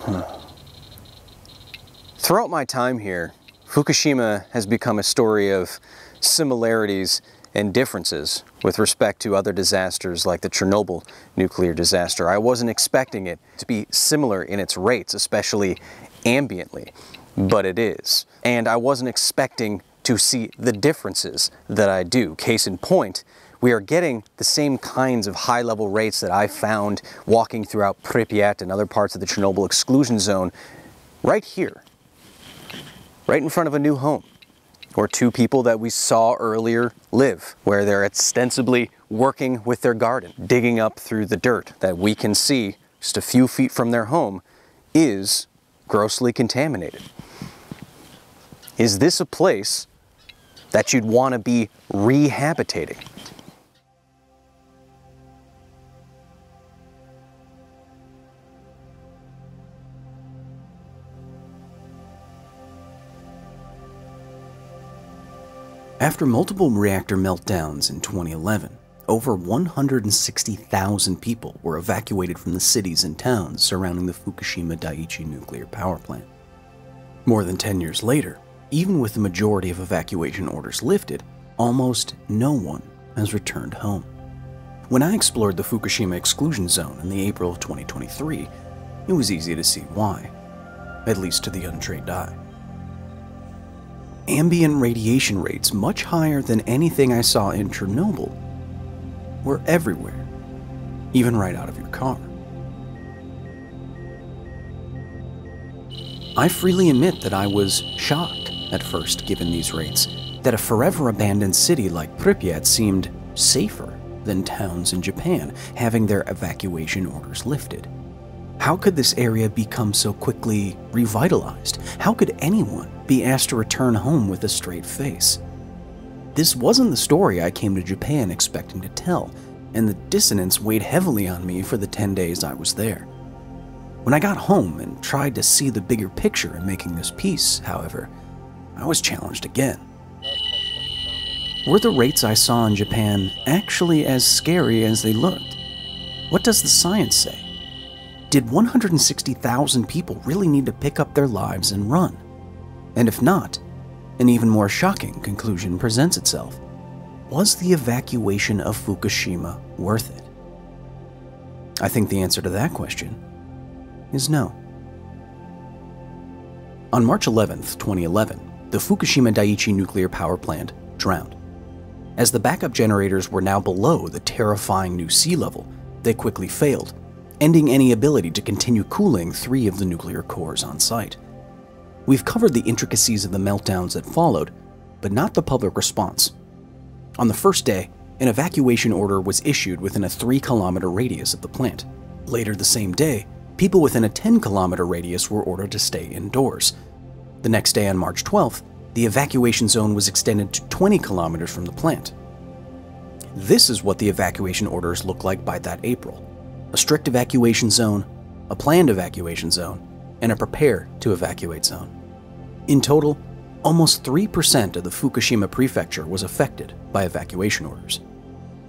Hmm. Throughout my time here, Fukushima has become a story of similarities and differences with respect to other disasters like the Chernobyl nuclear disaster. I wasn't expecting it to be similar in its rates, especially ambiently, but it is. And I wasn't expecting to see the differences that I do. Case in point, we are getting the same kinds of high level rates that I found walking throughout Pripyat and other parts of the Chernobyl exclusion zone right here, right in front of a new home or two people that we saw earlier live, where they're ostensibly working with their garden, digging up through the dirt that we can see just a few feet from their home is grossly contaminated. Is this a place that you'd want to be rehabitating? After multiple reactor meltdowns in 2011, over 160,000 people were evacuated from the cities and towns surrounding the Fukushima Daiichi nuclear power plant. More than 10 years later, even with the majority of evacuation orders lifted, almost no one has returned home. When I explored the Fukushima exclusion zone in the April of 2023, it was easy to see why, at least to the untrained eye ambient radiation rates much higher than anything I saw in Chernobyl were everywhere, even right out of your car. I freely admit that I was shocked at first given these rates, that a forever abandoned city like Pripyat seemed safer than towns in Japan having their evacuation orders lifted. How could this area become so quickly revitalized? How could anyone be asked to return home with a straight face? This wasn't the story I came to Japan expecting to tell, and the dissonance weighed heavily on me for the 10 days I was there. When I got home and tried to see the bigger picture in making this piece, however, I was challenged again. Were the rates I saw in Japan actually as scary as they looked? What does the science say? Did 160,000 people really need to pick up their lives and run? And if not, an even more shocking conclusion presents itself. Was the evacuation of Fukushima worth it? I think the answer to that question is no. On March 11, 2011, the Fukushima Daiichi nuclear power plant drowned. As the backup generators were now below the terrifying new sea level, they quickly failed ending any ability to continue cooling three of the nuclear cores on site. We've covered the intricacies of the meltdowns that followed, but not the public response. On the first day, an evacuation order was issued within a 3 kilometer radius of the plant. Later the same day, people within a 10 kilometer radius were ordered to stay indoors. The next day, on March 12th, the evacuation zone was extended to 20 kilometers from the plant. This is what the evacuation orders looked like by that April a strict evacuation zone, a planned evacuation zone, and a prepare to evacuate zone. In total, almost 3% of the Fukushima prefecture was affected by evacuation orders.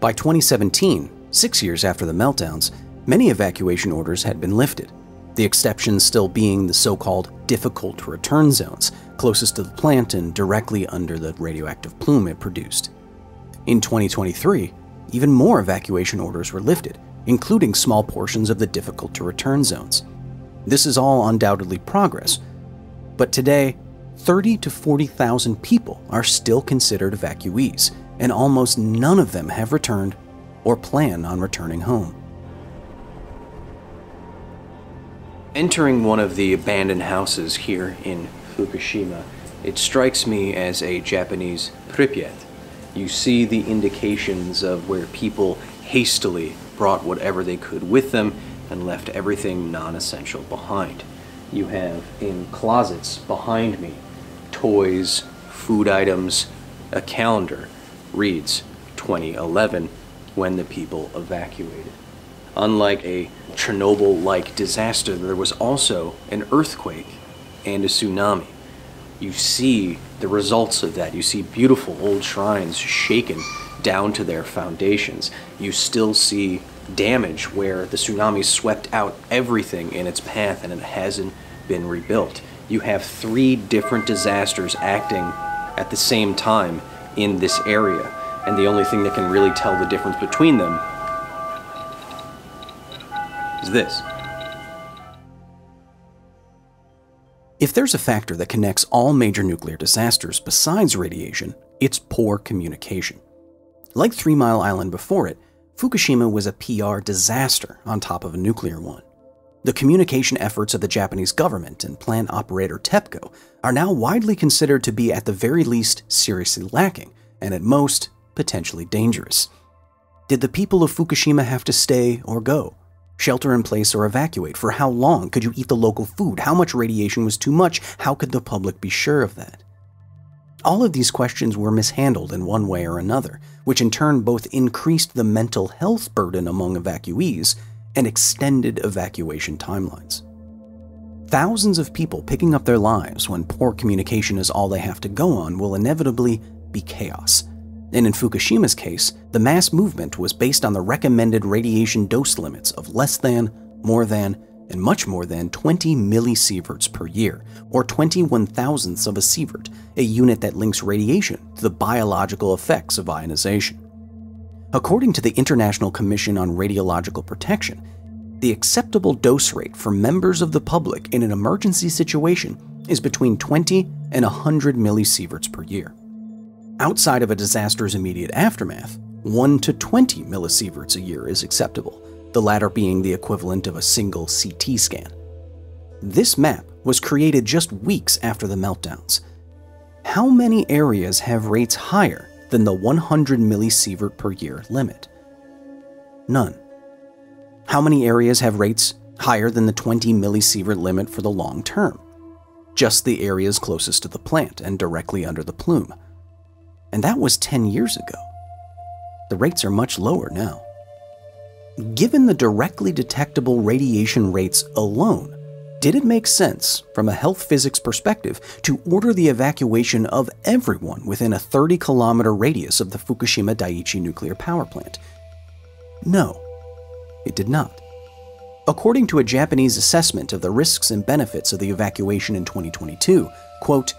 By 2017, six years after the meltdowns, many evacuation orders had been lifted, the exceptions still being the so called difficult to return zones, closest to the plant and directly under the radioactive plume it produced. In 2023, even more evacuation orders were lifted, including small portions of the difficult to return zones. This is all undoubtedly progress, but today, 30 to 40,000 people are still considered evacuees, and almost none of them have returned or plan on returning home. Entering one of the abandoned houses here in Fukushima, it strikes me as a Japanese Pripyat. You see the indications of where people hastily brought whatever they could with them and left everything non-essential behind. You have in closets behind me toys, food items, a calendar reads 2011 when the people evacuated. Unlike a Chernobyl-like disaster, there was also an earthquake and a tsunami. You see the results of that. You see beautiful old shrines shaken down to their foundations. You still see damage where the tsunami swept out everything in its path and it hasn't been rebuilt. You have three different disasters acting at the same time in this area, and the only thing that can really tell the difference between them is this. If there's a factor that connects all major nuclear disasters besides radiation, it's poor communication. Like Three Mile Island before it, Fukushima was a PR disaster on top of a nuclear one. The communication efforts of the Japanese government and plant operator TEPCO are now widely considered to be at the very least seriously lacking, and at most, potentially dangerous. Did the people of Fukushima have to stay or go? Shelter in place or evacuate? For how long? Could you eat the local food? How much radiation was too much? How could the public be sure of that? All of these questions were mishandled in one way or another, which in turn both increased the mental health burden among evacuees and extended evacuation timelines. Thousands of people picking up their lives when poor communication is all they have to go on will inevitably be chaos. And in Fukushima's case, the mass movement was based on the recommended radiation dose limits of less than, more than, and much more than 20 millisieverts per year, or 21 thousandths of a sievert, a unit that links radiation to the biological effects of ionization. According to the International Commission on Radiological Protection, the acceptable dose rate for members of the public in an emergency situation is between 20 and 100 millisieverts per year. Outside of a disaster's immediate aftermath, 1 to 20 millisieverts a year is acceptable, the latter being the equivalent of a single CT scan. This map was created just weeks after the meltdowns. How many areas have rates higher than the 100 millisievert per year limit? None. How many areas have rates higher than the 20 millisievert limit for the long term? Just the areas closest to the plant and directly under the plume. And that was 10 years ago. The rates are much lower now. Given the directly detectable radiation rates alone, did it make sense, from a health physics perspective, to order the evacuation of everyone within a 30 kilometer radius of the Fukushima Daiichi nuclear power plant? No, it did not. According to a Japanese assessment of the risks and benefits of the evacuation in 2022, quote,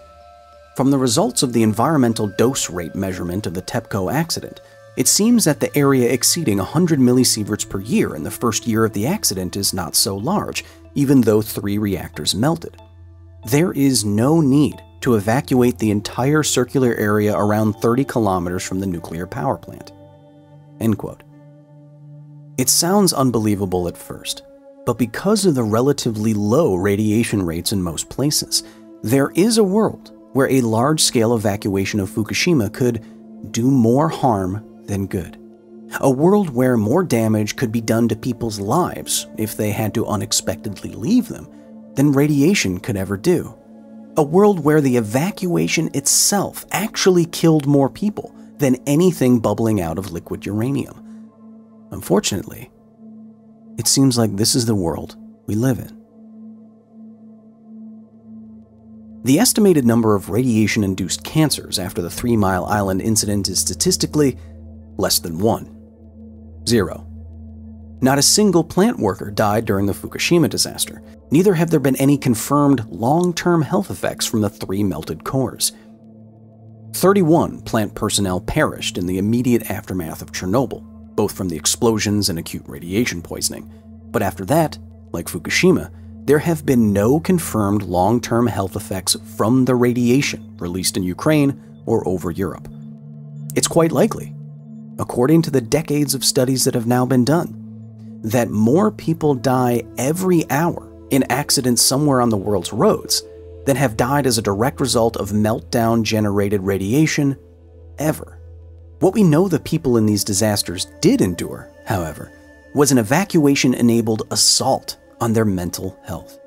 from the results of the environmental dose rate measurement of the TEPCO accident, it seems that the area exceeding 100 millisieverts per year in the first year of the accident is not so large, even though three reactors melted. There is no need to evacuate the entire circular area around 30 kilometers from the nuclear power plant. End quote. It sounds unbelievable at first, but because of the relatively low radiation rates in most places, there is a world where a large scale evacuation of Fukushima could do more harm than good. A world where more damage could be done to people's lives if they had to unexpectedly leave them than radiation could ever do. A world where the evacuation itself actually killed more people than anything bubbling out of liquid uranium. Unfortunately, it seems like this is the world we live in. The estimated number of radiation induced cancers after the Three Mile Island incident is statistically less than one. Zero. Not a single plant worker died during the Fukushima disaster. Neither have there been any confirmed long term health effects from the three melted cores. 31 plant personnel perished in the immediate aftermath of Chernobyl, both from the explosions and acute radiation poisoning. But after that, like Fukushima, there have been no confirmed long term health effects from the radiation released in Ukraine or over Europe. It's quite likely according to the decades of studies that have now been done, that more people die every hour in accidents somewhere on the world's roads than have died as a direct result of meltdown generated radiation ever. What we know the people in these disasters did endure, however, was an evacuation enabled assault on their mental health.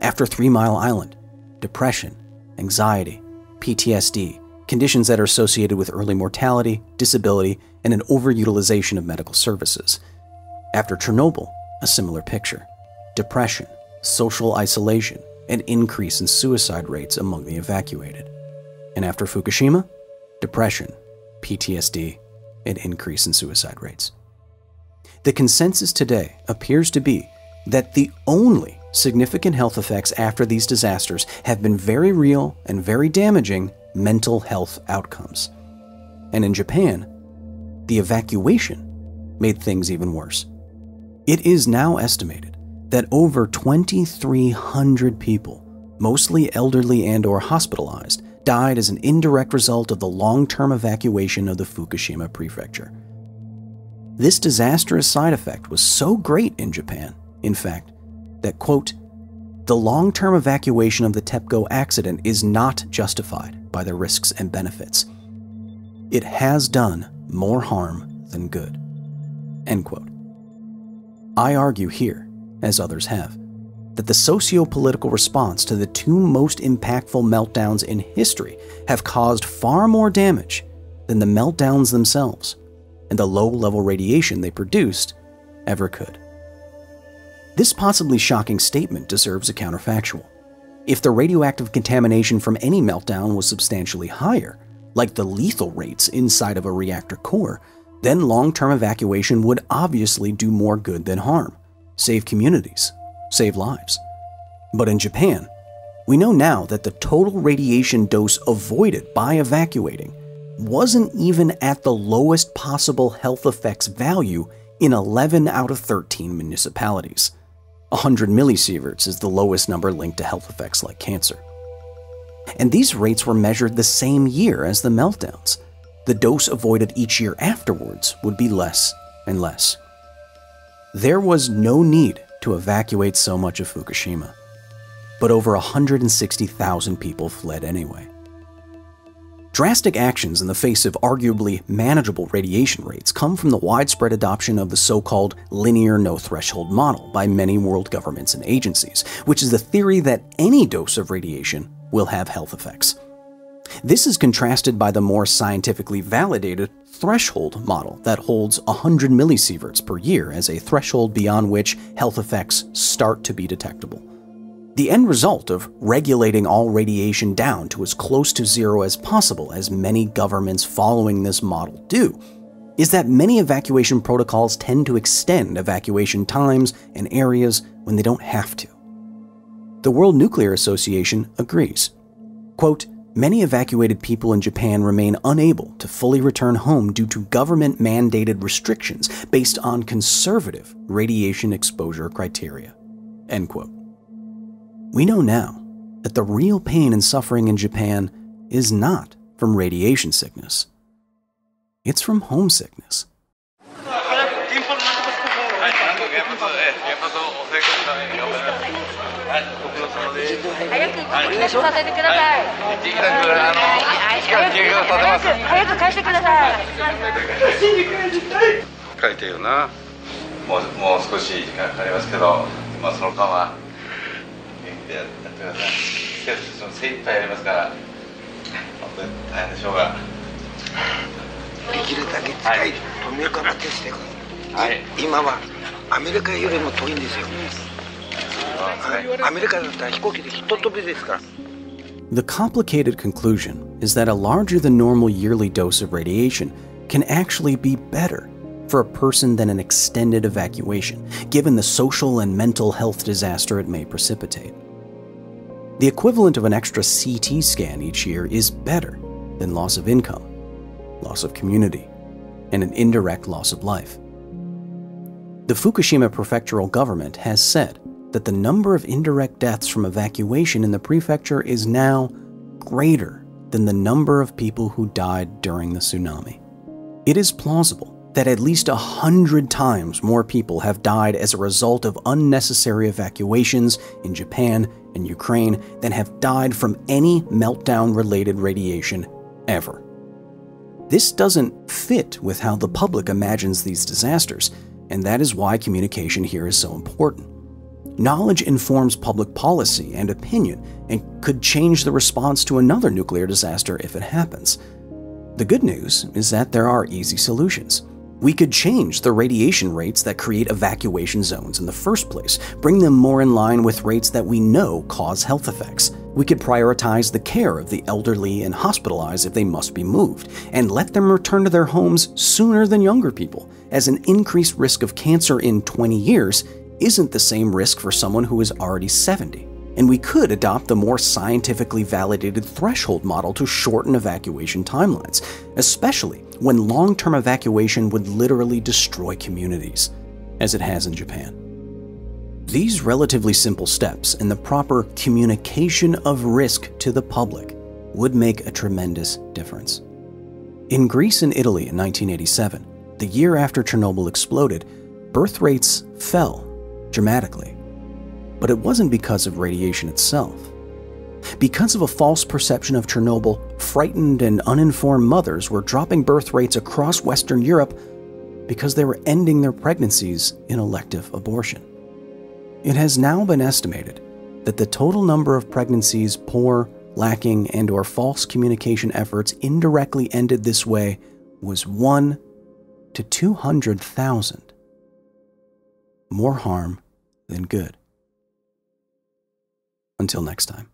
After Three Mile Island, depression, anxiety, PTSD, conditions that are associated with early mortality, disability, and an overutilization of medical services. After Chernobyl, a similar picture depression, social isolation, and increase in suicide rates among the evacuated. And after Fukushima, depression, PTSD, and increase in suicide rates. The consensus today appears to be that the only significant health effects after these disasters have been very real and very damaging mental health outcomes. And in Japan, the evacuation made things even worse. It is now estimated that over 2300 people, mostly elderly and or hospitalized, died as an indirect result of the long-term evacuation of the Fukushima prefecture. This disastrous side effect was so great in Japan, in fact, that quote, the long-term evacuation of the TEPCO accident is not justified by the risks and benefits. It has done more harm than good. End quote. I argue here, as others have, that the socio political response to the two most impactful meltdowns in history have caused far more damage than the meltdowns themselves and the low level radiation they produced ever could. This possibly shocking statement deserves a counterfactual. If the radioactive contamination from any meltdown was substantially higher, like the lethal rates inside of a reactor core, then long term evacuation would obviously do more good than harm, save communities, save lives. But in Japan, we know now that the total radiation dose avoided by evacuating wasn't even at the lowest possible health effects value in 11 out of 13 municipalities. 100 millisieverts is the lowest number linked to health effects like cancer. And these rates were measured the same year as the meltdowns, the dose avoided each year afterwards would be less and less. There was no need to evacuate so much of Fukushima, but over 160,000 people fled anyway. Drastic actions in the face of arguably manageable radiation rates come from the widespread adoption of the so called linear no threshold model by many world governments and agencies, which is the theory that any dose of radiation will have health effects. This is contrasted by the more scientifically validated threshold model that holds 100 millisieverts per year as a threshold beyond which health effects start to be detectable. The end result of regulating all radiation down to as close to zero as possible, as many governments following this model do, is that many evacuation protocols tend to extend evacuation times and areas when they don't have to. The World Nuclear Association agrees. Quote, many evacuated people in Japan remain unable to fully return home due to government mandated restrictions based on conservative radiation exposure criteria. End quote. We know now that the real pain and suffering in Japan is not from radiation sickness, it's from homesickness. はい、ご苦労様です。早く帰宅させてください。はい、時間ぐらいあの早く早く帰ってください。帰ってよな。もうもう少し時間かかりますけど、まあその間は元気でやってください。けどその精一杯やりますから、本当に大変でしょうが。できるだけ近い富岡までしてください。はい、今はアメリカよりも遠いんですよ。The complicated conclusion is that a larger than normal yearly dose of radiation can actually be better for a person than an extended evacuation, given the social and mental health disaster it may precipitate. The equivalent of an extra CT scan each year is better than loss of income, loss of community, and an indirect loss of life. The Fukushima prefectural government has said that the number of indirect deaths from evacuation in the prefecture is now greater than the number of people who died during the tsunami. It is plausible that at least a hundred times more people have died as a result of unnecessary evacuations in Japan and Ukraine than have died from any meltdown related radiation ever. This doesn't fit with how the public imagines these disasters, and that is why communication here is so important. Knowledge informs public policy and opinion and could change the response to another nuclear disaster if it happens. The good news is that there are easy solutions. We could change the radiation rates that create evacuation zones in the first place, bring them more in line with rates that we know cause health effects. We could prioritize the care of the elderly and hospitalize if they must be moved, and let them return to their homes sooner than younger people, as an increased risk of cancer in 20 years isn't the same risk for someone who is already 70 and we could adopt the more scientifically validated threshold model to shorten evacuation timelines, especially when long term evacuation would literally destroy communities, as it has in Japan. These relatively simple steps and the proper communication of risk to the public would make a tremendous difference. In Greece and Italy in 1987, the year after Chernobyl exploded, birth rates fell dramatically but it wasn't because of radiation itself. Because of a false perception of Chernobyl, frightened and uninformed mothers were dropping birth rates across Western Europe because they were ending their pregnancies in elective abortion. It has now been estimated that the total number of pregnancies poor, lacking, and or false communication efforts indirectly ended this way was 1 to 200,000. More harm than good. Until next time.